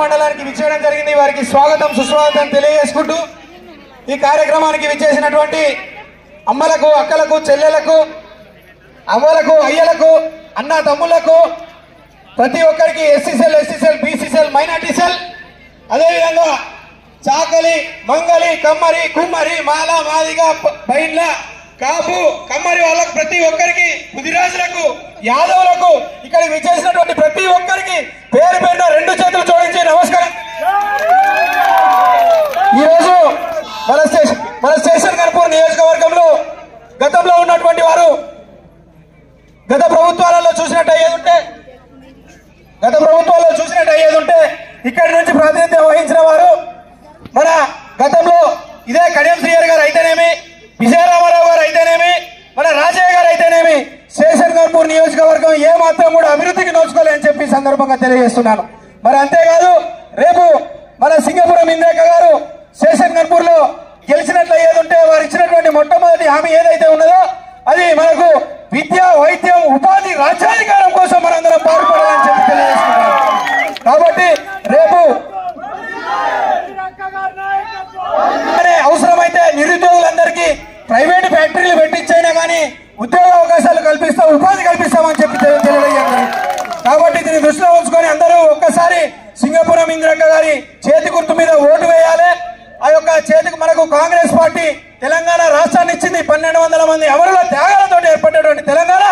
మండలానికి విచ్చేయడం జరిగింది. వారికి స్వాగతం సుస్వాగతం తెలియజేసుకుంటూ ఈ కార్యక్రమానికి విచ్చేసినటువంటి అమ్మలకు అక్కలకు చెల్లెలకు అవ్వలకు అయ్యలకు అన్న తమ్ములకు ప్రతి ఒక్కరికి SC cell SC cell BC cell minority cell అదేవిధంగా చాకలి మంగలి కమ్మరి కుమ్మరి మాల మాదిగ బైండ్ల కాపు కమ్మరి వాళ్ళకు ప్రతి ఒక్కరికి ముదిరాజులకు యాదవులకు ఇక్కడ విచ్చేసినటువంటి ప్రతి ఒక్కరికి పేరు పేరున రెండు చేతులు జోడించి నమస్కారం. ఈరోజు మన స్టేషన్ మన స్టేషన్ కనుపూర్ నియోజకవర్గంలో గతంలో ఉన్నటువంటి వారు గత ప్రభుత్వాలలో చూసినట్టు అయ్యేది ఉంటే గత ప్రభుత్వాల్లో చూసినట్టు అయ్యేది ఉంటే ఇక్కడి నుంచి ప్రాతినిధ్యం వహించిన వారు మన గతంలో ఇదే కడియం శ్రీయర్ గారు అయితేనేమి విజయరామారావు గారు అయితేనేమి మన రాజయ్య గారు అయితేనేమి శేషన్ కర్పూర్ నియోజకవర్గం ఏ మాత్రం కూడా అభివృద్ధికి నోచుకోలేని చెప్పి సందర్భంగా తెలియజేస్తున్నాను. మరి అంతేకాదు రేపు మన సింగపురం ఇంద్రక్క గారు శేషన్ కర్పూర్లో గెలిచినట్లు అయ్యేది ఉంటే వారు ఇచ్చినటువంటి మొట్టమొదటి హామీ ఏదైతే ఉన్నదో అది మనకు విద్య వైద్యం ఉపాధి రాజ్యాధికారం కోసం మనందరం పాటుపడాలని చెప్పి తెలియజేస్తున్నాం కాబట్టి రేపు అనే అవసరమైతే నిరుద్యోగులందరికీ ప్రైవేట్ ఫ్యాక్టరీలు పెట్టించైనా కానీ ఉద్యోగ అవకాశాలు కల్పిస్తాం ఉపాధి కల్పిస్తామని చెప్పి తెలి- తెలియజేయండి. కాబట్టి దీన్ని దృష్టిలో ఉంచుకొని అందరూ ఒక్కసారి సింగపురం ఇంద్రక్క గారి చేతి గుర్తు మీద ఓటు వేయాలి. ఆ యొక్క చేతికి మనకు కాంగ్రెస్ పార్టీ తెలంగాణ రాష్ట్రాన్ని ఇచ్చింది పన్నెండు వందల మంది ఎవరిలో త్యాగాలతో ఏర్పడేటువంటి తెలంగాణ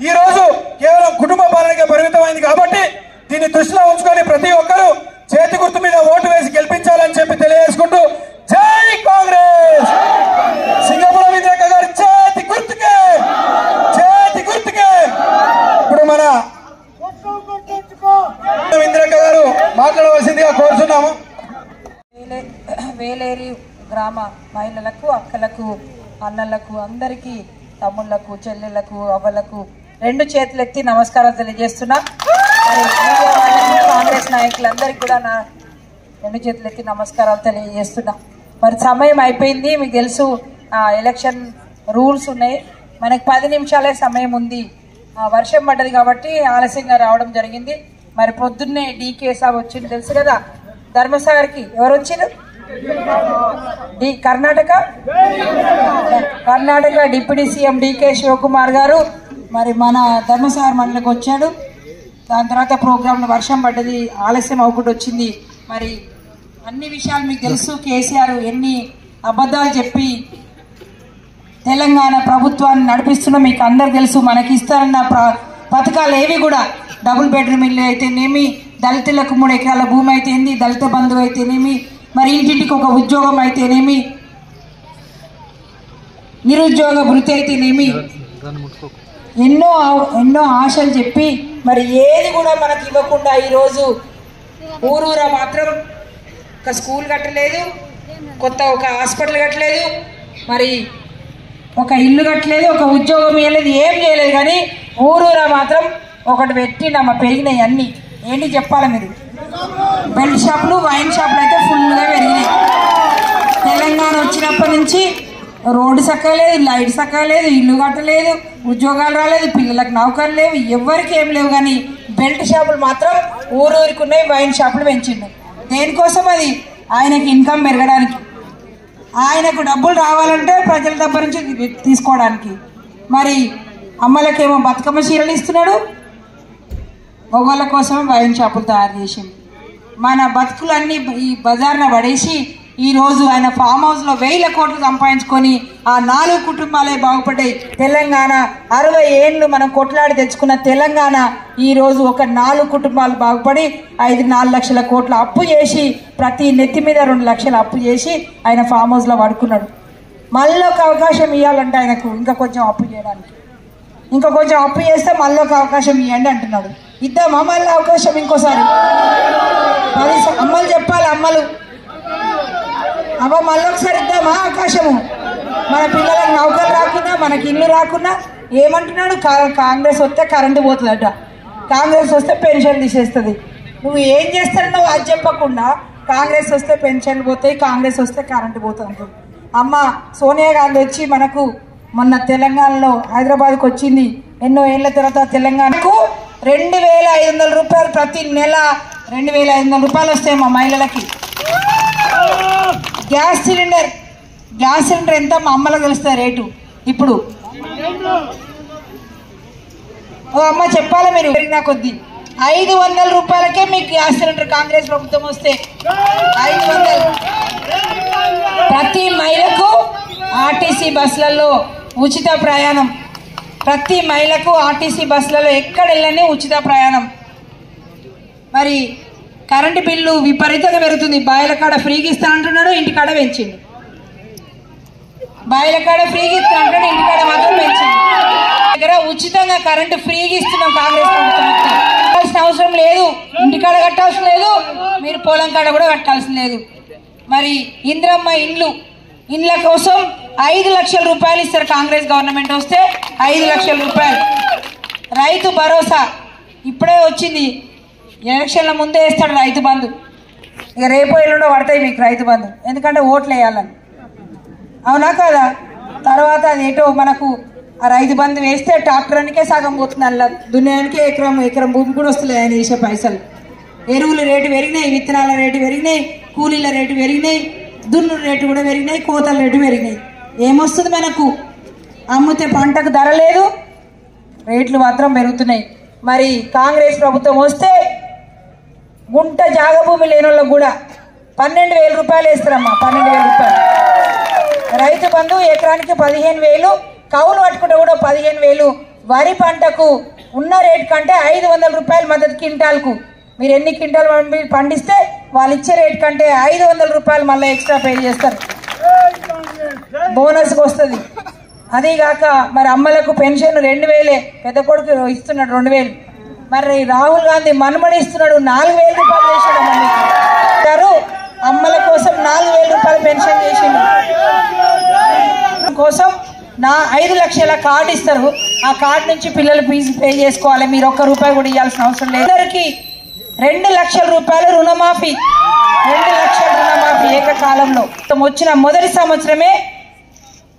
ఈ రోజు కేవలం కుటుంబ పాలనకే పరిమితమైంది కాబట్టి దీన్ని దృష్టిలో ఉంచుకొని ప్రతి ఒక్కరూ చేతి గుర్తు మీద ఓటు వేసి గెలిపించాలని చెప్పి తెలియజేసుకుంటూ జై కాంగ్రెస్ సింగపురం ఇంద్రక్క గారి చేతి గుర్తుకే చేతి గుర్తుకే ఇప్పుడు మన ఇంద్రక్క గారు మాట్లాడవలసిందిగా కోరుతున్నాము వేలే వేలేరి గ్రామ మహిళలకు అక్కలకు అన్నలకు అందరికీ తమ్ముళ్ళకు చెల్లెళ్ళకు అవ్వలకు రెండు చేతులు ఎత్తి నమస్కారం తెలియజేస్తున్నా. మరి కాంగ్రెస్ నాయకులందరికీ కూడా నా రెండు చేతులు ఎత్తి నమస్కారాలు తెలియజేస్తున్నా. మరి సమయం అయిపోయింది మీకు తెలుసు ఆ, ఎలక్షన్ రూల్స్ ఉన్నాయి. మనకి పది నిమిషాలే సమయం ఉంది. వర్షం పడ్డది కాబట్టి ఆలస్యంగా రావడం జరిగింది. మరి పొద్దున్నే డీకే సాబ్ వచ్చింది తెలుసు కదా? ధర్మసాగర్కి ఎవరు వచ్చారు D Karnataka? Karnataka deputy CM decay Shivakumar garu మరి మన ధర్మసార మండలికి వచ్చాడు. దాని తర్వాత ప్రోగ్రాంలో వర్షం పడ్డది ఆలస్యం అవ్వకుండా వచ్చింది. మరి అన్ని విషయాలు మీకు తెలుసు. కేసీఆర్ ఎన్ని అబద్ధాలు చెప్పి తెలంగాణ ప్రభుత్వాన్ని నడిపిస్తున్న మీకు అందరు తెలుసు. మనకి ఇస్తారన్న పథకాలు ఏవి కూడా డబుల్ బెడ్రూమ్ ఇల్లు అయితేనేమి దళితులకు మూడు ఎకరాల భూమి అయితేంది దళిత బంధువు అయితేనేమి మరి ఇంటింటికి ఒక ఉద్యోగం అయితేనేమి? నిరుద్యోగ వృత్తి అయితేనేమి? ఎన్నో ఎన్నో ఆశలు చెప్పి మరి ఏది కూడా మనకి ఇవ్వకుండా ఈరోజు ఊరూరా మాత్రం ఒక స్కూల్ కట్టలేదు కొత్త ఒక హాస్పిటల్ కట్టలేదు మరి ఒక ఇల్లు కట్టలేదు ఒక ఉద్యోగం ఇవ్వలేదు ఏం చేయలేదు కానీ ఊరూరా మాత్రం ఒకటి పెట్టి నమ్మ పెరిగినాయి అన్నీ. ఏంటి చెప్పాలి మీరు? బెల్ట్ షాపులు వైన్ షాపులు అయితే ఫుల్గా పెరిగినాయి. తెలంగాణ వచ్చినప్పటి నుంచి రోడ్డు సక్కలేదు లైట్ సక్కలేదు ఇల్లు కట్టలేదు ఉద్యోగాలు రాలేదు పిల్లలకు నౌకర్లు లేవు ఎవరికి ఏం లేవు. కానీ బెల్ట్ షాపులు మాత్రం ఊరూరికి ఉన్నాయి వైన్ షాపులు పెంచిండు. దేనికోసం అది? ఆయనకి ఇన్కమ్ పెరగడానికి. ఆయనకు డబ్బులు రావాలంటే ప్రజల దగ్గర నుంచి తీసుకోవడానికి. మరి అమ్మలకేమో బతుకమ్మ చీరలు ఇస్తున్నాడు. మొగోళ్ళ కోసం వైన్ షాపులు తయారు చేసింది మన బతుకులన్నీ ఈ బజార్న పడేసి ఈరోజు ఆయన ఫామ్ హౌస్లో వేల కోట్లు సంపాదించుకొని ఆ నాలుగు కుటుంబాలే బాగుపడ్డాయి. తెలంగాణ అరవై ఏళ్ళు మనం కొట్లాడి తెచ్చుకున్న తెలంగాణ ఈరోజు ఒక నాలుగు కుటుంబాలు బాగుపడి ఐదు నాలుగు లక్షల కోట్ల అప్పు చేసి ప్రతి నెత్తి మీద రెండు లక్షల అప్పు చేసి ఆయన ఫామ్ హౌస్లో పడుకున్నాడు. మళ్ళీ ఒక అవకాశం ఇవ్వాలంటే ఆయనకు ఇంకా కొంచెం అప్పు చేయడానికి. ఇంకా కొంచెం అప్పు చేస్తే మళ్ళీ ఒక అవకాశం ఇవ్వండి అంటున్నాడు. ఇద్దామా మళ్ళీ అవకాశం ఇంకోసారి? పది అమ్మలు చెప్పాలి అమ్మలు. అమ్మ మళ్ళీ ఒకసారి ఇద్దామా అవకాశము. మన పిల్లలకు నౌకలు రాకుండా మనకి ఇల్లు రాకుండా ఏమంటున్నాడు? కా- కాంగ్రెస్ వస్తే కరెంటు పోతుందట. కాంగ్రెస్ వస్తే పెన్షన్ తీసేస్తుంది. నువ్వు ఏం చేస్తానో అది చెప్పకుండా కాంగ్రెస్ వస్తే పెన్షన్లు పోతాయి కాంగ్రెస్ వస్తే కరెంటు పోతుంది అమ్మ సోనియా గాంధీ వచ్చి మనకు మొన్న తెలంగాణలో హైదరాబాద్కి వచ్చింది. ఎన్నో ఏళ్ళ తర్వాత తెలంగాణకు రెండు వేల ఐదు వందల రూపాయలు ప్రతి నెల రెండు వేల ఐదు వందల రూపాయలు వస్తాయి మా మహిళలకి. గ్యాస్ సిలిండర్ గ్యాస్ సిలిండర్ ఎంత మా అమ్మలో తెలుస్తుంది రేటు. ఇప్పుడు. ఓ అమ్మ చెప్పాలి మీరు? పెరిగినా కొద్ది. ఐదు వందల రూపాయలకే మీకు గ్యాస్ సిలిండర్ కాంగ్రెస్ ప్రభుత్వం వస్తే. ఐదు వందలు. ప్రతి మహిళకు ఆర్టీసీ బస్సులలో ఉచిత ప్రయాణం. ప్రతి మహిళకు ఆర్టీసీ బస్సులలో ఎక్కడ వెళ్ళని ఉచిత ప్రయాణం. మరి కరెంటు బిల్లు విపరీతంగా పెరుగుతుంది. బాయిల కాడ ఫ్రీగా ఇస్తానంటున్నాడు ఇంటికాడ పెంచిండు. బాయిల కాడ ఫ్రీగా అంటున్నాడు ఇంటికాడ మాత్రం పెంచిండు. దగ్గర ఉచితంగా కరెంటు ఫ్రీగా ఇస్తున్నాం కాంగ్రెస్ కట్టాల్సిన అవసరం లేదు. ఇంటికాడ కట్టాల్సిన లేదు. మీరు పొలం కాడ కూడా కట్టాల్సిన లేదు. మరి ఇంద్రమ్మ ఇండ్లు ఇండ్ల కోసం ఐదు లక్షల రూపాయలు ఇస్తారు కాంగ్రెస్ గవర్నమెంట్ వస్తే ఐదు లక్షల రూపాయలు. రైతు భరోసా ఇప్పుడే వచ్చింది. ఎలక్షన్ల ముందే వేస్తాడు రైతు బంధు. ఇక రేపు ఎల్లుండో పడతాయి మీకు రైతు బంధు. ఎందుకంటే ఓట్లు వేయాలని. అవునా కదా? తర్వాత అది ఏటో మనకు ఆ రైతు బంధు వేస్తే ట్రాక్టర్నికే సగం పోతుంది అలా దున్యానికే ఎకరం ఎకరం భూమి కూడా వస్తుంది ఆయన వేసే పైసలు. ఎరువుల రేటు పెరిగినాయి విత్తనాల రేటు పెరిగినాయి కూలీల రేటు పెరిగినాయి దున్ను రేటు కూడా పెరిగినాయి కోతల రేటు పెరిగినాయి. ఏమొస్తుంది మనకు? అమ్మితే పంటకు ధర లేదు రేట్లు మాత్రం పెరుగుతున్నాయి. మరి కాంగ్రెస్ ప్రభుత్వం వస్తే గుంట జాగభూమి లేని వాళ్ళకు కూడా పన్నెండు వేల రూపాయలు వేస్తారమ్మా పన్నెండు వేల రూపాయలు. రైతు బంధు ఎకరానికి పదిహేను వేలు కౌలు పట్టుకుంటే కూడా పదిహేను వేలు. వరి పంటకు ఉన్న రేట్ కంటే ఐదు వందల రూపాయల మద్దతు క్వింటాల్కు. మీరు ఎన్ని క్వింటాలు పండిస్తే వాళ్ళు ఇచ్చే రేట్ కంటే ఐదు వందల రూపాయలు మళ్ళీ ఎక్స్ట్రా పే చేస్తారు. బోనస్కి వస్తుంది. అదీగాక మరి అమ్మలకు పెన్షన్ రెండు వేలే పెద్ద కొడుకు ఇస్తున్నాడు రెండు వేలు. మరి రాహుల్ గాంధీ మనుమడిస్తున్నాడు నాలుగు వేల రూపాయలు చేశాడు అమ్మ గారు అమ్మల కోసం నాలుగు వేల రూపాయలు పెన్షన్ చేసిండు. కోసం నా ఐదు లక్షల కార్డు ఇస్తారు. ఆ కార్డు నుంచి పిల్లలు ఫీజు పే చేసుకోవాలి. మీరు ఒక్క రూపాయి కూడా ఇవ్వాల్సిన అవసరం లేదు. అందరికి రెండు లక్షల రూపాయలు రుణమాఫీ. రెండు లక్షల రుణమాఫీ ఏకకాలంలో. వచ్చిన మొదటి సంవత్సరమే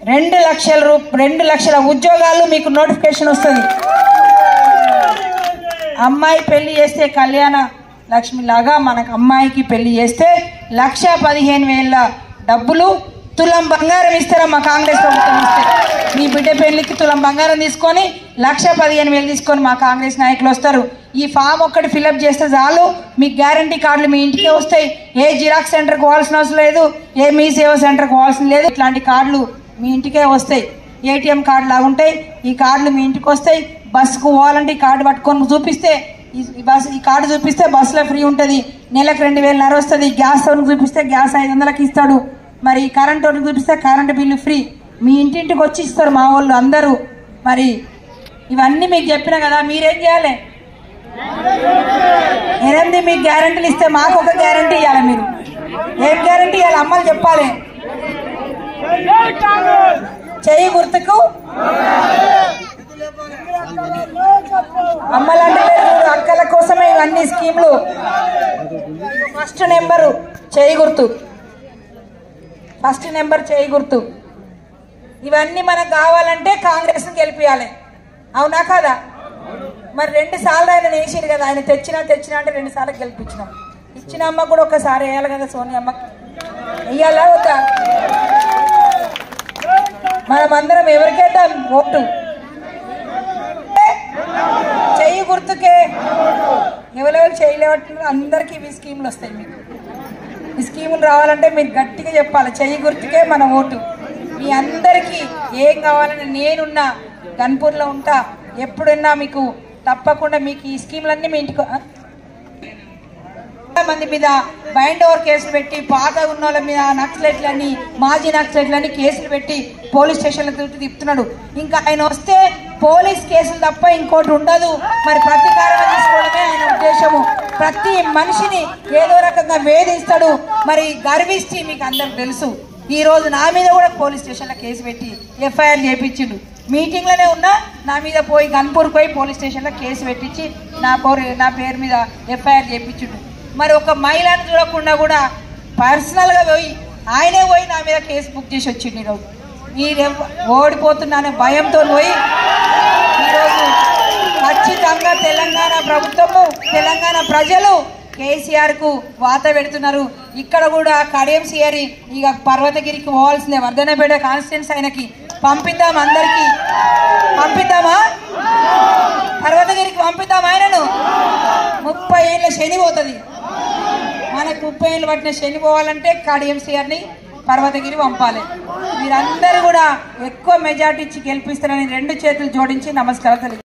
రెండు లక్షల రూ రెండు లక్షల ఉద్యోగాలు మీకు నోటిఫికేషన్ వస్తుంది. అమ్మాయి పెళ్ళి చేస్తే కళ్యాణ లక్ష్మి లాగా మనకు అమ్మాయికి పెళ్ళి చేస్తే లక్ష పదిహేను వేల డబ్బులు తులం బంగారం ఇస్తారమ్మా కాంగ్రెస్ ప్రభుత్వం ఇస్తే? మీ బిడ్డ పెళ్ళికి తులం బంగారం తీసుకొని లక్ష పదిహేను వేలు తీసుకొని మా కాంగ్రెస్ నాయకులు వస్తారు. ఈ ఫామ్ ఒక్కటి ఫిలప్ చేస్తే చాలు. మీకు గ్యారంటీ కార్డులు మీ ఇంటికే వస్తాయి. ఏ జిరాక్స్ సెంటర్కి పోవాల్సిన అవసరం లేదు. ఏ మీ సేవ సెంటర్కి పోవాల్సిన లేదు. ఇట్లాంటి కార్డులు మీ ఇంటికే వస్తాయి. ఏటీఎం కార్డు లాగా ఉంటాయి. ఈ కార్డులు మీ ఇంటికి వస్తాయి. బస్సుకు పోవాలంటే ఈ కార్డు పట్టుకొని చూపిస్తే ఈ బస్ ఈ కార్డు చూపిస్తే బస్సులో ఫ్రీ ఉంటుంది. నెలకు రెండు వేలన్నర వస్తుంది. గ్యాస్ తోని చూపిస్తే గ్యాస్ ఐదు వందలకి ఇస్తాడు. మరి కరెంట్ తోని చూపిస్తే కరెంట్ బిల్లు ఫ్రీ. మీ ఇంటింటికి వచ్చి ఇస్తారు మా వాళ్ళు అందరూ. మరి ఇవన్నీ మీకు చెప్పిన కదా మీరేం చేయాలి? ఎనిమిది మీకు గ్యారంటీలు ఇస్తే మాకు ఒక గ్యారంటీ ఇవ్వాలి మీరు. ఏం గ్యారంటీ ఇవ్వాలి అమ్మలు చెప్పాలి. చెయ్యి గుర్తుకు. అమ్మలంటే అక్కల కోసమే ఇవన్నీ స్కీమ్లు. ఫస్ట్ నెంబరు చేయి గుర్తు. ఫస్ట్ నెంబర్ చేయి గుర్తు. ఇవన్నీ మనకు కావాలంటే కాంగ్రెస్ని గెలిపించాలి అవునా కదా? మరి రెండు సార్లు ఆయన వేసారు కదా ఆయన తెచ్చినా తెచ్చినా అంటే రెండు సార్లు గెలిపించినాం. ఇచ్చిన అమ్మ కూడా ఒకసారి వేయాలి కదా సోని అమ్మ. వెయ్యాలా వద్దా? మనమందరం ఎవరికైతే ఎవరికేద్దాం? ఓటు చెయ్యి గుర్తుకే ఎవరెవరు అందరికీ ఇవి స్కీములు వస్తాయి మీకు. ఈ స్కీములు రావాలంటే మీరు గట్టిగా చెప్పాలి. చెయ్యి గుర్తుకే మన ఓటు. మీ అందరికీ ఏం కావాలని నేనున్నా గన్పూర్లో ఉంటా ఎప్పుడున్నా మీకు తప్పకుండా మీకు ఈ స్కీములన్నీ మీ ఇంటికి మంది మీద బైండ్ ఓవర్ కేసులు పెట్టి పాత ఉన్న వాళ్ళ మీద నక్సలెట్లని మాజీ నక్సలెట్లని కేసులు పెట్టి పోలీస్ స్టేషన్ల తిప్పుతున్నాడు. ఇంకా ఆయన వస్తే పోలీస్ కేసులు తప్ప ఇంకోటి ఉండదు. మరి ప్రతీకారం తీసుకోవడమే ఆయన ఉద్దేశము. ప్రతి మనిషిని ఏదో రకంగా వేధిస్తాడు. మరి గర్వించి మీకు అందరికి తెలుసు. ఈ రోజు నా మీద కూడా పోలీస్ స్టేషన్లో కేసు పెట్టి ఎఫ్ఐఆర్ చేపించిండు. మీటింగ్లోనే ఉన్నా నా మీద పోయి గన్పూర్ పోయి పోలీస్ స్టేషన్లో కేసు పెట్టించి నా పోరు నా పేరు మీద ఎఫ్ఐఆర్ చేపించిండు. మరి ఒక మహిళను చూడకుండా కూడా పర్సనల్గా పోయి ఆయనే పోయి నా మీద కేసు బుక్ చేసి వచ్చిండు ఈరోజు. మీరు ఓడిపోతున్నానే భయంతో పోయి ఈరోజు ఖచ్చితంగా తెలంగాణ ప్రభుత్వము తెలంగాణ ప్రజలు కేసీఆర్కు వాత పెడుతున్నారు. ఇక్కడ కూడా కడియం సిఆర్ ఇక పర్వతగిరికి పోవాల్సిందే. వర్ధనపేట కాన్స్టిట్యూన్స్ ఆయనకి పంపిద్దాం అందరికి. పంపిద్దామా? పర్వతగిరికి పంపిద్దాం ఆయనను. ముప్పై ఏళ్ళ శని పోతుంది. మనకు ముప్పై ఏళ్ళు పట్టిన శని పోవాలంటే కడియం సిఆర్ని పర్వతగిరి పంపాలి. మీరందరూ కూడా ఎక్కువ మెజార్టీ ఇచ్చి గెలిపిస్తారని రెండు చేతులు జోడించి నమస్కారం తెలియజేస్తున్నాను.